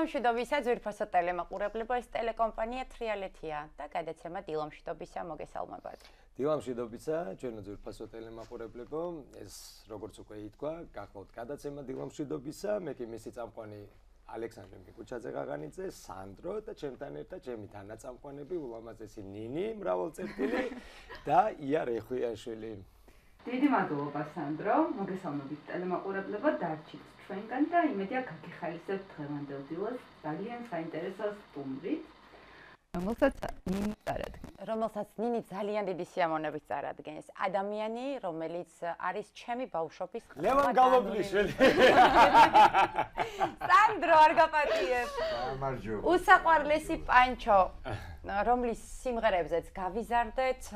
დილომშვიდობისა ძვირფასო ტელემაყურებლებო ეს ტელეკომპანია თრიალეთია და გადაცემა დილომშვიდობისა მოგესალმებათ. დილომშვიდობისა ჩვენო ძვირფასო ტელემაყურებლებო ეს როგორც უკვე ითქვა გახლავთ გადაცემა დილომშვიდობისა მე კი მისი წამყვანი ალექსანდრე მიკუჩაძე გაღანიძე, სანდრო და ჩემთან ერთად ჩემი თანაწამყვანები ულამაზესი ნინი მრავალწერტილი და ია რეხვიაშვილი. დიდი მადლობა სანდრო, მოგესალმებით ტელემაყურებლებო დარჩით ჩვენგან და იმედია გაგიხალისებთ დღევანდელ დილას ძალიან საინტერესო სტუმრით. რომელსაც ნინი წარადგენს. რომელსაც ნინი ძალიან დიდი სიამოვნებით წარადგენს. ადამიანი, რომელიც არის ჩემი ბავშვობის ლევან გალობლიშვილი. სანდრო არ გაპატიებ. გამარჯობა. უსაყვარლესი პანჩო, რომლის სიმღერებზეც გავიზარდეთ,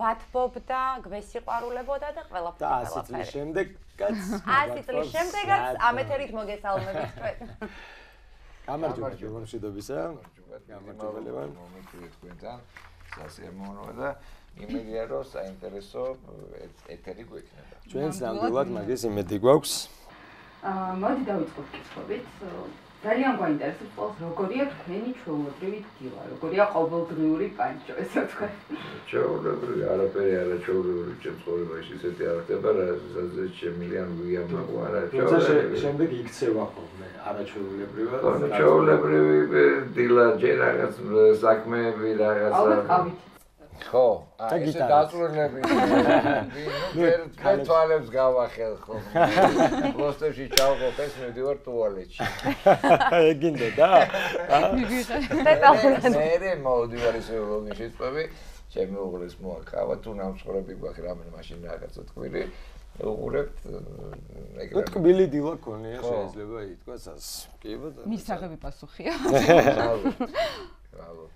ვათბობდა, გვესიყვარულებოდა და ყველაფერი. და ასი წლის შემდეგაც 100 წლის შემდეგაც ამ ეთერით მოგესალმებით თქვენ. გამარჯობა ჯერმანშიდობისა. გამარჯობა მომენტი თქვენთან. სასიამოვნოა და იმედია რომ საინტერესო ეთერი გვექნება. ჩვენს ნამდვილად მაგის იმედი გვაქვს. აა მოდი დავიწყოთ კითხვებით. ძალიან გვაინტერესებს ყოველს როგორია თქვენი ჩვეულებრივი დილა, როგორია ყოველდღიური პანჩო, ესე ვთქვა. ჩვეულებრივი არაფერი არა ჩვეულებრივი ცხოვრებაში ისეთი არ ხდება, რასაც შემიძლია ვიამაყო არა ჩვეულებრივი. შემდეგ იქცევა ხოლმე არაჩვეულებრივად. ხო, ჩვეულებრივი დილა ჯერ რაღაც საქმეები რაღაცა. ალბათ ყავით ხო, აი ეს დაწვრილები. ნუ ჯერ თვალებს გავახელ ხო. პოსტებში ჩავყო ეს მივდივარ ტუალეტში. ეგინდა და? მე მოვდივარ ისე ლოგინში წვევი, ჩემი უღლის მოაქავა თუ ნამსხვრები გვაქვს რამე მაშინ რაღაცა თქვილი. უყურებთ ეგრე. თკბილი დილა ქონია შეიძლება ითქვას ას. კი ბატონო. მისაღები პასუხია. ბრავო.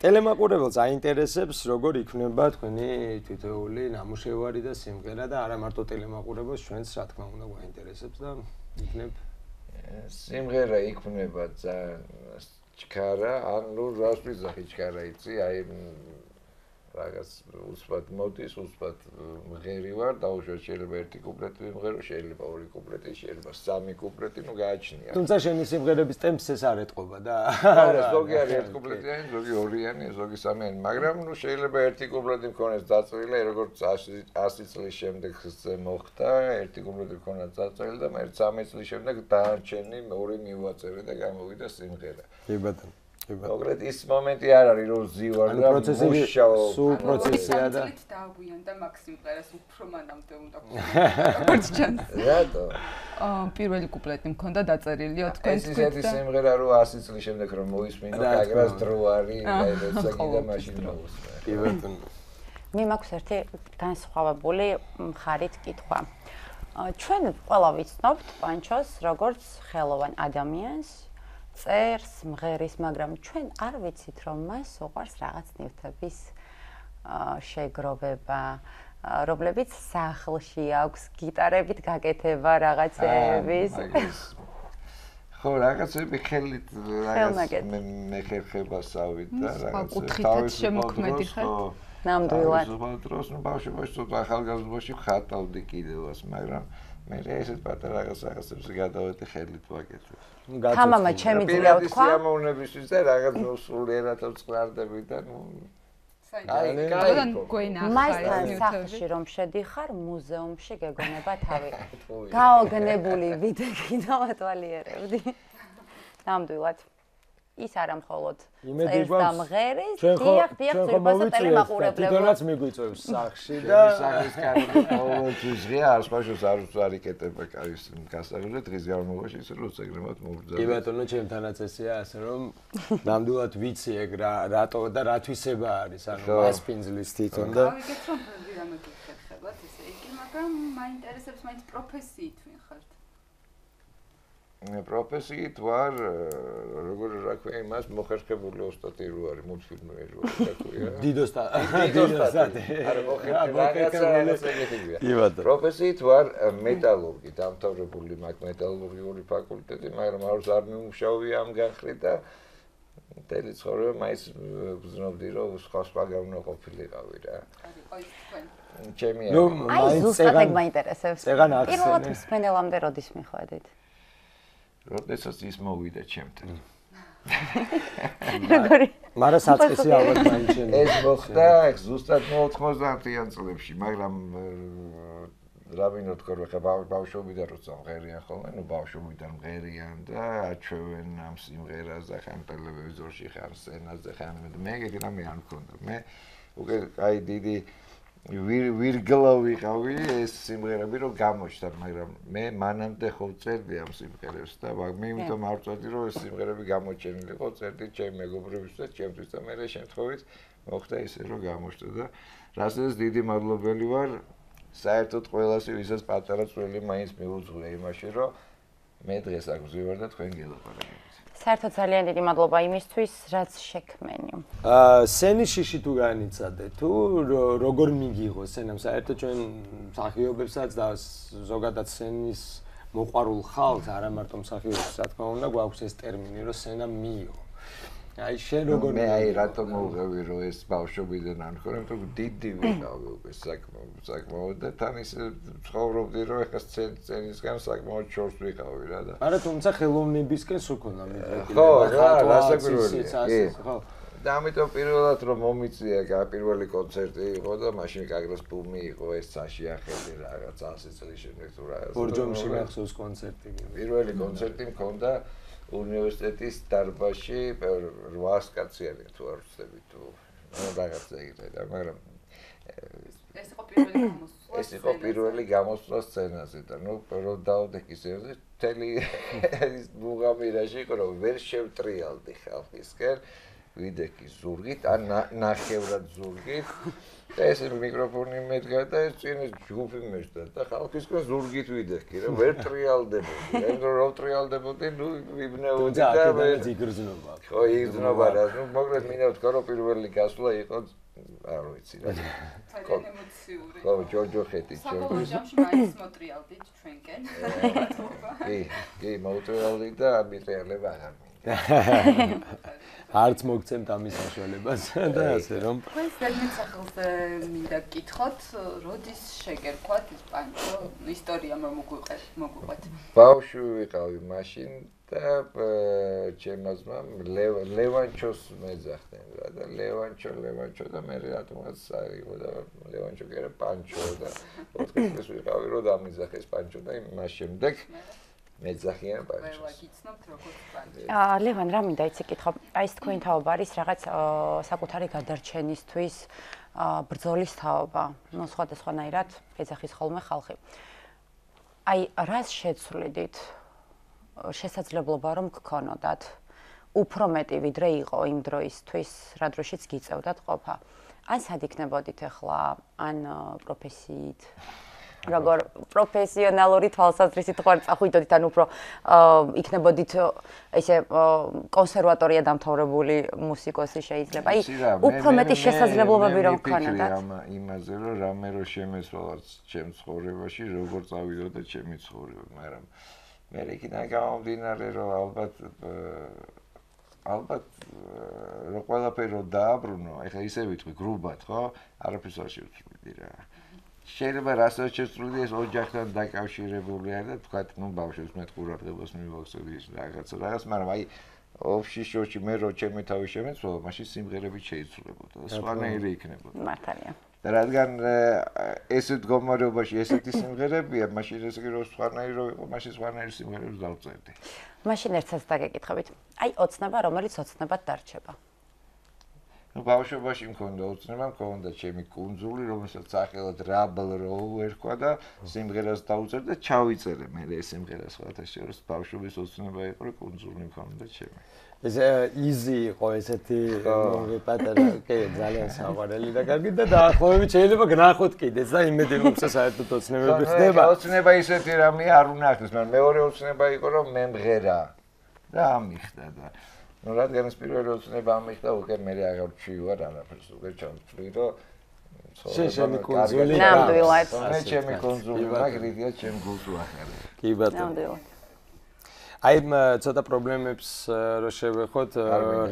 ტელემაყურებელს აინტერესებს როგორ იქნება თქვენი თითოეული ნამუშევარი და სიმღერა და არა მარტო ტელემაყურებელს ჩვენს რა თქმა უნდა გვაინტერესებს და იქნებ. სიმღერა იქნება ძალიან ჩქარა ანუ რას ვიზახი ჩქარა იცი? აი რაღაც უცბად მოდის, უცბად მღერი ვარ, დაუშვათ შეიძლება ერთი კუპლეტი ვიმღერო, შეიძლება ორი კუპლეტი, შეიძლება სამი კუპლეტი, ნუ გააჩნია. თუმცა შენი სიმღერების ტემპს ეს არ ეტყობა და არა, ზოგი არის ერთი კუპლეტიანი, ზოგი ორიანი, ზოგი სამიანი, მაგრამ ნუ შეიძლება ერთი კუპლეტი მქონდეს დაწერილი, როგორც 100 წლის შემდეგ მოხდა, ერთი კუპლეტი მქონდა დაწერილი და მე 13 წლის შემდეგ დაარჩენი, ორი მივაწერე და გამოვიდა სიმღერა. კი ბატონო. მოგრეთ ის მომენტი არ არის რომ ზივარ და მუშაო სულ პროცესია და დააგვიან და მაქსიმ პერეს უფრო მანამდე უნდა როგორც ჩანს. რატო? აა პირველი კუპლეტი მქონდა დაწერილია თქვენ თქვით და ეს ისეთი სიმღერა რომ 100 წლის შემდეგ რომ მოისმინო კაგრას დრო არის და ეს საკიდა მაშინ მოუსმენ. კი ბატონო. მე მაქვს ერთი განსხვავებული მხარით კითხვა. ჩვენ ყველა ვიცნობთ პანჩოს როგორც ხელოვან ადამიანს წერს, მღერის, მაგრამ ჩვენ არ ვიცით, რომ მას უყვარს რაღაც ნივთების შეგროვება, რომლებიც სახლში აქვს გიტარებით გაკეთება რაღაცეების. ხო, რაღაცები ხელით რაღაც მე ხერხებასავით და რაღაც თავის შემოქმედი ხარ. ნამდვილად. ზოგადად დროს ნუ ბავშვობაში ცოტა ახალგაზრდობაში ხატავდი კიდევაც, მაგრამ მე ესეთ პატარა რაღაც რაღაცებს გადავედი ხელით ვაკეთებ. თამამა ჩემი ძია თქვა. სიამოვნებისთვის და რაღაც სულიერად წყარდები და ნუ აი, კაი, მასთან სახლში რომ შედიხარ, მუზეუმში გეგონება თავი. გაოგნებული ვიდექი დავატვალიერებდი. ნამდვილად. ის არა მხოლოდ იმედი გვაქვს. მღერის დიახ დიახ ძვირფასო ტელემაყურებლებო თვითონაც მიგვიწევს სახში და სახის კარგი ყოველთვის ღია არ სპაშოს არ არიკეტება კარის გასაღებად დღის განმავლობაში ისე რომ ზეგრემოთ მოგძა კი ბატონო ჩემთანაც ესეა ასე რომ ნამდვილად ვიცი ეგ რა რატო და რა თვისება არის ანუ მასპინძლის თვითონ და გავიგეთ რომ რამე გიხერხებათ ესე იგი მაგრამ მაინტერესებს მაინც პროფესიით პროფესიით ვარ როგორ რა ქვია იმას მოხერხებული ოსტატი რო არის მულტფილმი რო რა ქვია? დიდოსტა დიდოსტა არა მოხერხებული პროფესიით ვარ მეტალურგი დამთავრებული მაქვს მეტალურგიული ფაკულტეტი მაგრამ არც არ მიმუშავე ამ განხრით და დელი ცხოვრება მაინც გზნობდი რომ სხვა სხვა გამნოყოფილიყავი რა. ჩემი აი ზუსტად ეგ მაინტერესებს. პირველად მსმენელამდე როდის მიხვედით როდესაც ის მოვიდა ჩემთან. როგორი მარა საწყისი ალბათ მაინც შენ ეს მოხდა ზუსტად 90-იან წლებში, მაგრამ რაბინო თქო ხა ბავშვობიდან როცა მღერიან ხოლმე, ნუ ბავშვობიდან მღერიან და აჩვევენ ამ სიმღერას და ხან ტელევიზორში ხარ სცენაზე ხან მე გეკრამე არ მქონდა. მე უკვე აი დიდი ვირ ვირგლა ვიყავი ეს სიმღერები რომ გამოჩნდა, მაგრამ მე მანამდე ხო წერდი ამ სიმღერებს და მე იმიტომ არ წერდი რომ ეს სიმღერები გამოჩენილიყო, წერდი ჩემ მეგობრებს და ჩემთვის და მე შემთხვევით მოხდა ისე რომ გამოჩნდა და რასაც დიდი მადლობელი ვარ საერთოდ ყველას ვისაც პატარა წველი მაინც მიუძღვია იმაში რომ მე დღეს აქ ვზივარ და თქვენ გელაპარაკებთ. საერთოდ ძალიან დიდი მადლობა იმისთვის, რაც შექმენი. აა სენიშიში თუ განიცადე, თუ როგორ მიგიღო სენამ საერთოდ ჩვენ მსახიობებსაც და ზოგადად სენის მოყვარულ ხალხს, არა მარტო მსახიობებს, რა თქმა უნდა, გვაქვს ეს ტერმინი, რომ სენა მიიღო. აი შენ როგორ მე აი რატომ მოვღები რომ ეს ბავშვობიდან არ ხო რომ დიდი ვიყავი უკვე საკმაოდ საკმაოდ და თან ის ცხოვრობდი რომ ეხა სცენისგან საკმაოდ ჩორს ვიყავი რა და არა თუმცა ხელოვნებისკენ სულ მე ხო რა რასაკვირველია? ხო. და ამიტომ პირველად რომ მომიწია გა პირველი კონცერტი იყო და მაშინ კაგროს ბუმი იყო ეს საშიახელი რაღაც 100 წლის შემდეგ თუ რა ბორჯომში მახსოვს კონცერტი პირველი კონცერტი მქონდა უნივერსიტეტის დარბაზში 800 კაცი არის თუ არ ვცდები თუ რაღაცა იგივე და მაგრამ ეს იყო პირველი გამოსვლა ეს იყო პირველი გამოსვლა სცენაზე და ნუ რო დაუდექი სცენაზე თელი ეს ბუღამირაში იყო რომ ვერ შევტრიალდი ხალხისკენ ვიდექი ზურგით ან ნახევრად ზურგით. და ეს მიკროფონი მედგა და ეს წინ ჯგუფი მეშდა და ხალხისკენ ზურგით ვიდექი რა ვერ ტრიალდებოდი ან რო ტრიალდებოდი ნუ ვიბნეოდი და მე იგრძნობა. ხო იგრძნობა რა ნუ მოგრეთ მინდა ვთქვა რომ პირველი გასვლა იყო არ ვიცი რა. ძალიან ემოციური. ხო ჯორჯო ხეთი ჯორჯო ჯამში მაინც მოტრიალდით ჩვენკენ კი კი მოტრიალდი და მიტრიალება აღარ მინდა არც მოგცემთ ამის საშუალებას და ასე რომ თქვენ ზედმეტ სახელს მინდა გკითხოთ, როდის შეგერქვათ ის პანჩო ისტორია მოგვიყეთ, მოგვიყეთ. ბავშვი ვიყავი მაშინ და ჩემაზმა ლევანჩოს მეძახდნენ რა და ლევანჩო ლევანჩო და მე რატომაც აიღო და ლევანჩო კი არა პანჩო და ოთხი წელი ვიყავი რომ დამიზახეს პანჩო და იმას შემდეგ მეძახიან პანჩოს. ყველა გიცნობთ როგორც პანჩო. აა ლევან, რა მინდა იცი კითხო. აი ეს თქვენი თაობა არის რაღაც საკუთარი გადარჩენისთვის აა ბრძოლის თაობა. ნუ სხვადასხვანაირად ეძახის ხოლმე ხალხი. აი რას შეცვლიდით შესაძლებლობა რომ გქონოდათ უფრო მეტი ვიდრე იყო იმ დროისთვის, რა დროშიც გიწევდათ ყოფა. ან სად იქნებოდით ახლა, ან პროფესიით? როგორ პროფესიონალური თვალსაზრისით ხარ წახვიდოდით ან უფრო იქნებოდით ესე კონსერვატორია დამთავრებული მუსიკოსი შეიძლება. აი უფრო მეტი შესაძლებლობები რომ ქონოდათ იმაზე რომ რამე რო შემესვალაც ჩემ ცხოვრებაში როგორ წავიდოდა ჩემი ცხოვრება მაგრამ მე იქიდან გამომდინარე რომ ალბათ ალბათ რო ყველაფერი რო დააბრუნო ეხლა ისე ვიტყვი გრუბად ხო? არაფერს არ შევწყვიტი რა შეიძლება რასაც შეცვლილი ეს ოჯახთან დაკავშირებული არის და თქვა ნუ ბავშვებს მე ყურადღებას მივახსოვი ის რაღაცა რაღაც მაგრამ აი ოფში შოში მე რო ჩემი თავი შემეცვალა მაშინ სიმღერები შეიცვლებოდა და სხვანაირი იქნებოდა. მართალია. და რადგან ესეთ გომარეობაში ესეთი სიმღერებია მაშინ ეს კი რო სხვანაირი რო იყო მაშინ სხვანაირი სიმღერებს დავწერდი. მაშინ ერთსაც დაგეკითხებით. აი ოცნება რომელიც ოცნებად დარჩება ну ბავშვობაში მქონდა უცნება მქონდა ჩემი კუნძული რომელსაც სახელად რაბლ როუერ ყვა და სიმღერას დაუწერ და ჩავიწერე მე ეს სიმღერას სხვათა შორის ბავშვობის უცნება იყო კუნძული მქონდა ჩემი. ეს იზი იყო ესეთი მე პატარა კი ძალიან საყვარელი და კარგი და დაახლოებით შეიძლება გნახოთ კიდეც და იმედი რომ საერთოდ უცნებები ხდება. უცნება ისეთი რამე არ უნდა ახდეს მაგრამ მეორე უცნება იყო რომ მე მღერა და ამიხდა და ну რადგან ეს პირველი ოცნება ამიხდა უკვე მე აღარ ჩივარ არაფერს უკვე ჩავწვი რომ შენ კონძული ნამდვილად მე ჩემი კონძული მაგრიდია ჩემ გულს ვახარე კი ბატონო აი ცოტა პრობლემებს რო შევეხოთ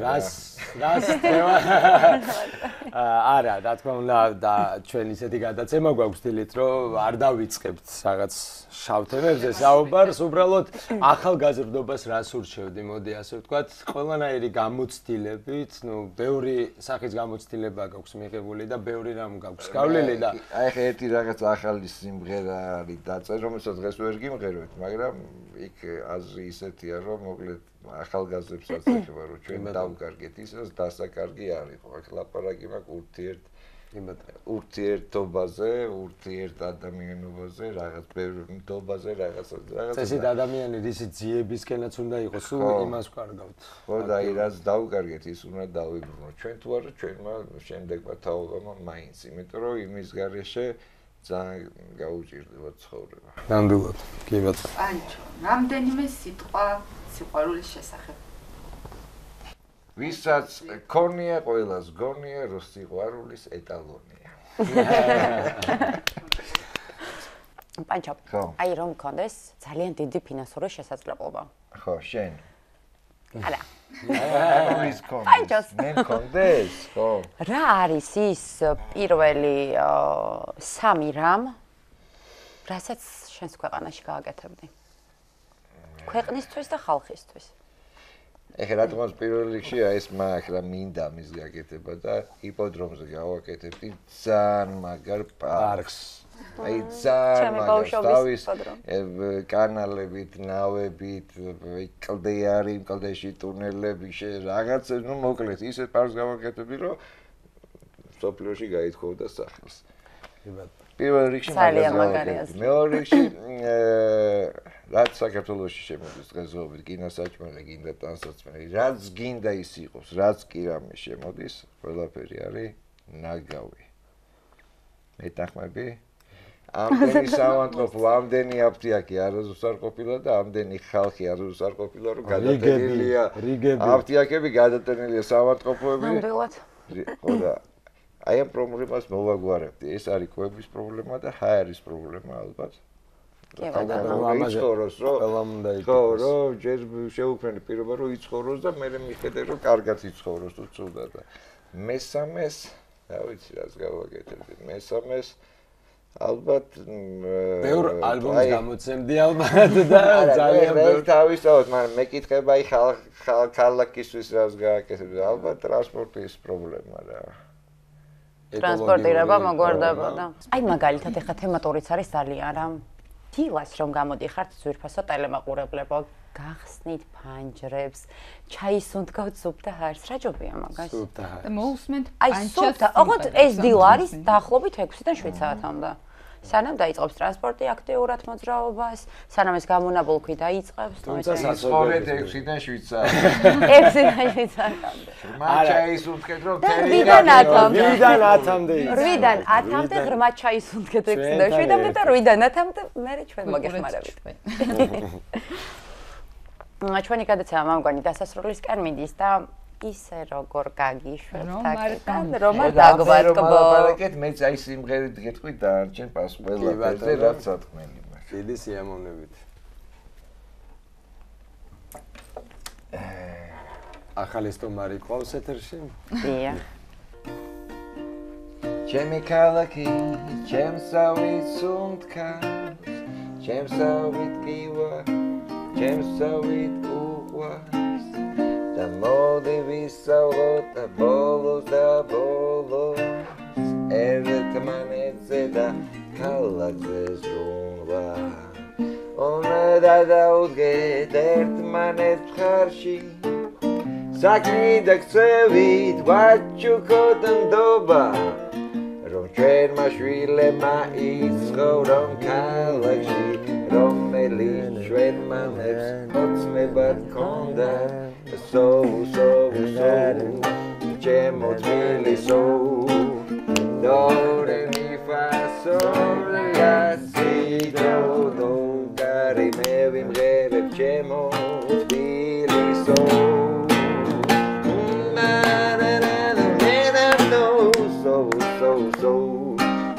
რას რას თემა? არა რა თქმა უნდა და ჩვენ ისეთი გადაცემა გვაქვს დილით რომ არ დავიწყებთ რაღაც შავ თემებზე საუბარს უბრალოდ ახალგაზრდობას რას ურჩევდი მოდი ასე ვთქვათ ყველანაირი გამოცდილებით ნუ ბევრი სახის გამოცდილება გაქვს მიღებული და ბევრი რამ გაქვს გავლილი და აი ხა ერთი რაღაც ახალი სიმღერა არის დაწერილი, რომელსაც დღეს ვერ გიმღეროთ, მაგრამ იქ აზრი ისეთია, რომ მოკლედ ახალგაზრდებსაც ეხება, რომ ჩვენ დავკარგეთ ისაც დასაკარგი არ იყო. აქ ლაპარაკი მაქვს ურთიერთ იმათ ურთიერთობაზე, ურთიერთ ადამიანობაზე, რაღაც ბევრ ნდობაზე, რაღაცა რაღაცა. წესით ადამიანი რისი ძიებისკენაც უნდა იყოს, სულ იმას ვკარგავთ. ხო და აი რაც დავკარგეთ ის უნდა დავიბრუნოთ. ჩვენ თუ არა ჩვენმა შემდეგმა თაობამ მაინც, იმიტომ რომ იმის გარეშე ძალიან გაუჭირდება ცხოვრება. ნამდვილად. კი ბატონო. პანჩო, რამდენიმე სიტყვა სიყვარულის შესახებ. ვისაც ქონია ყოველას გონია რომ სიყვარულის ეტალონია. პანჩო. აი რომ მქონდეს ძალიან დიდი ფინანსური შესაძლებლობა. ხო, შენ. არა. პანჩოს. კონდეს. მე კონდეს, ხო. რა არის ის პირველი აა, სამი რამ, რასაც შენს ქვეყანაში გააკეთებდი? ქვეყნისთვის და ხალხისთვის. ეხლა რატომაც პირველ რიგში აი ეს მაგ რა მინდა მის გაკეთება და იპოდრომზე გავაკეთებდი ძალიან მაგარ პარკს. აი ძალიან მაგარ თავის ე, კანალებით, ნავებით, აი კლდე არის, კლდეში ტუნელები, შე რაღაც ნუ მოკლედ ისე პარკს გავაკეთებდი რომ სოფლიოში გაითხოვდა კი ბატონო. პირველ რიგში ძალიან მაგას მაგარი გავაკეთებდი. აზრი. მეორე რიგში რაც საქართველოსში შემოდის დღესდღეობით კინოსაჭმელი, გინდა ტანსაცმელი, რაც გინდა ის იყოს, რაც კი რამე შემოდის, ყველაფერი არის ნაგავი. მეტახმები? ამდენი სამანტყოფო, ამდენი აფთიაქი არასდროს არ ყოფილა და ამდენი ხალხი არასდროს არ ყოფილა, რომ რიგები, გადატენილია რიგები. აფთიაქები, გადატენილია სამანტყოფოები. ნამდვილად. ხო და აი ამ პრობლემას მოვაგვარებდი. ეს არის კვების პრობლემა და ჰაერის პრობლემა ალბათ. კი, იცხოვროს, რომ ყველამ უნდა ხო, იკეთოს. რომ ჯერ შეუფრენი პირობა რომ იცხოვროს და მე მიხედე რომ კარგად იცხოვროს თუ ცუდად და მესამეს, რა ვიცი რას გავაკეთებდი. მესამეს ალბათ ბევრ ალბომს გამოცემდი ალბათ და ძალიან მე ბევრ თავისთავად, მაგრამ მეკითხება აი ხალხ ხალ- ქალაქისთვის რას გააკეთებდი. ალბათ ტრანსპორტის პრობლემა რა. ტრანსპორტირება მოგვარდებოდა. აი მაგალითად ეხა თემატორიც არის ძალიან რა. დილას რომ გამოდიხართ ძვირფასო ტელემაყურებლებო, გახსნით ფანჯრებს, ჩაის უნდგავთ სუპ და ჰარს. რა ჯობია მაგას? სუპთა და მოусმენთ აი პანჩას სუფთა, ოღონდ ეს დილ არის დაახლოებით 6-დან 7 საათამდე. სანამ დაიწყებს ტრანსპორტი აქტიურად მოძრაობას, სანამ ეს გამონაბოლქვი დაიწყებს, ნუ თუმცა ეს სა- ცხოვრეთ 6-დან 7 საათი. 6-დან 7 საათამდე. მაჩაის უთქეთ რომ და თელი რვიდან რატო- ათამდე. ვიდან 10-მდე ის? 8-დან 10-მდე ღრმა ჩაის უნდგეთ 6-დან 7-მდე და 8-დან 10-მდე მე ჩვენ მოგეხმარებით. ჩვენი გადაცემა მომგონი დასასრულისკენ მიდის და ისე როგორ გაგიშვებთ რომ არ გამ- რომ არ და დაგვარკბო. ვალაპარაკეთ, მეც აი სიმღერით გეტყვი დაარჩენ პას ყველაფერზე ბატონო. რაც სათქმელი მაქვს. დიდი სიამოვნებით. ახალი სტომარი ყავს ეთერში? დია. ჩემი ქალაქი, ჩემსავით სუნთქა, ჩემსავით კივა, ჩემსავით უყვარს და მოდი და ბოლოს და ბოლოს ერთმანეთზე და ქალაქზე ზრუნვა. უნდა დაუდგეთ ერთმანეთ ხარში საქმე და ქცევით ვაჩუქოთ ნდობა რომ ჩვენმა შვილებმა იცხოვრონ ქალაქში რომელიც ჩვენმა ნებს ოცნებად ქონდა სოუ სოუ სოუ ჩემო თბილისო დორე მი ფა სოლ ლა სი დო დო გარი მე ვიმღერებ ჩემო თბილისო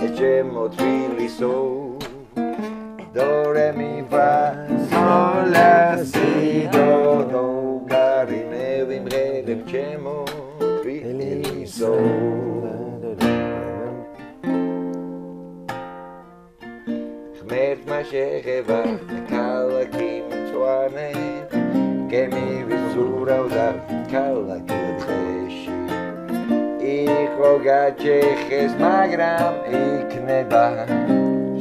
Ecemo Tbiliso Do re mi fa sol la si თბილისო ღმერთმა შეღება ქალაქი მწვანე გემივიზურავდა ქალაქი დღეში იყო გაჩეხეს მაგრამ იქნება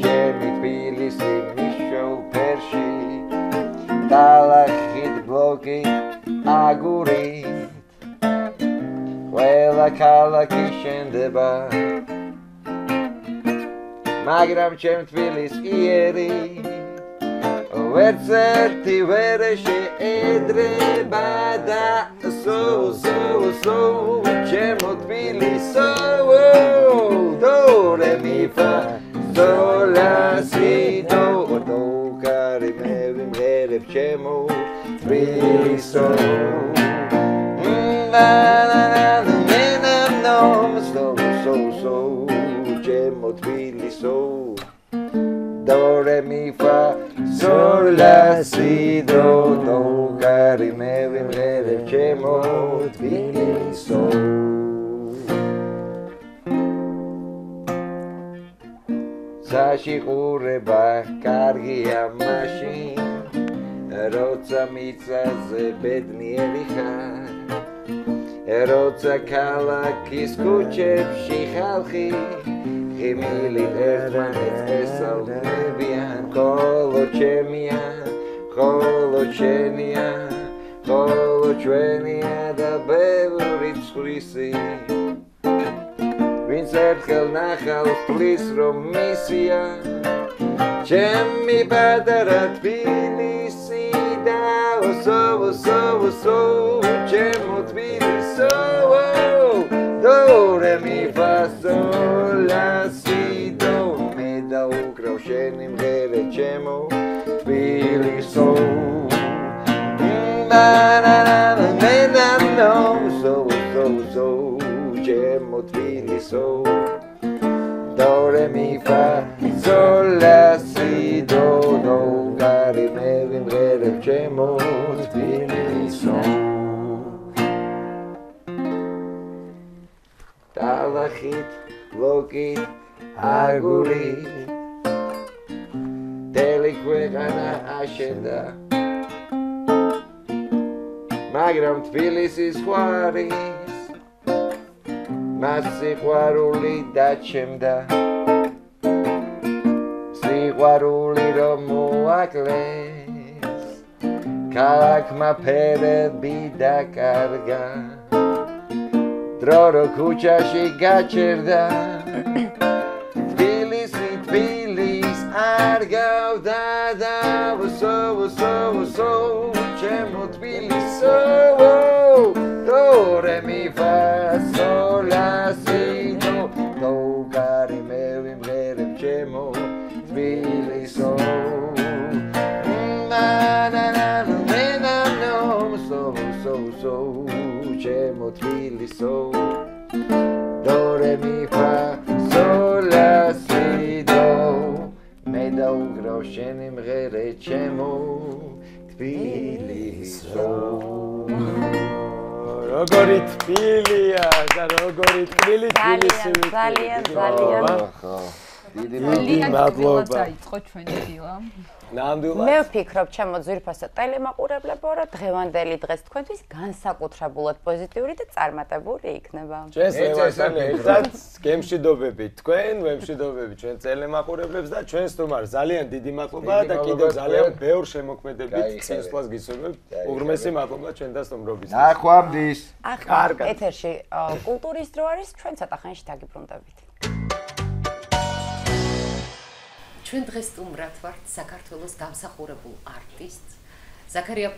ჩემი თბილისი მიშო ფერში. დალახით ბლოკი აგური ყველა ქალაქი შენდება. მაგრამ ჩემ თბილის იერი ვერც ერთი ვერ შეედრება და სო სო სო ჩემო თბილისო დო რე მი ფა დო ლა სი დო დო კარი მე ვიმღერებ ჩემო თბილისო. na თბილისო do re mi fa sol la si do do cari me vimere chemo tbiliso sashi qureba kargia mashin როცა მიწაზე ბედნიერი ხარ როცა ქალაქის ქუჩებში ხალხი ღიმილი ერთმანეთს ესალმებიან ხოლო ჩემია ხოლო ჩენია ხოლო ჩვენია და ბევრი ცხვისი ვინც ერთხელ ნახავს პლის რომ მისია ჩემი პატარა თბილისი და ოსო ოსო ოსო ჩემო თბილისო na na no so so so ჩემო თბილისო do re mi fa sol la si do do cari me vimere chemo tbiliso talachit lokit aguri ashenda მაგრამ თბილისის ხواრის მას სიყვარული დაჩემდა. სიყვარული რომ მოაკლეს ქალაქმა ფერები დაკარგა. დრო რო ქუჩაში გაჩერდა თბილისი თბილის არ გავდა რე მი ფა სოლ ლა სი დო დო კარი მე ვიმღერებ ჩემო თბილისო. Na na na na na no so so so ჩემო თბილისო. დო რე მი ფა სოლ ლა სი დო მე დაუგრავ შენი მღერე ჩემო თბილისო როგორი თბილია და როგორი თბილი თბილისი ძალიან, ძალიან, ძალიან. დიდი მადლობა. დაიწყო ჩვენი დილა. ნამდვილად მე ვფიქრობ, ჩემო ძვირფასო ტელემაყურებლებო, რომ დღევანდელი დღეს თქვენთვის განსაკუთრებულად პოზიტიური და წარმატებული იქნება. ჩვენს ეცე ლევასთან საფიქრო. ერთად გემშვიდობები თქვენ, ვემშვიდობები ჩვენ ტელემაყურებლებს და ჩვენს თუმარ ძალიან დიდი მადლობა და კიდევ ძალიან ბევრ შემოქმედებით წინსვლას გისურვებ. უღრმესი მადლობა ჩვენ და სტუმრობის. ნახვამდის ახლა კარგად. ეთერში კულტურის დრო არის, ჩვენ ცოტა ხანში დაგიბრუნდებით. ჩვენ დღეს სტუმრად ვართ საქართველოს დამსახურებულ არტისტს. ზაქარია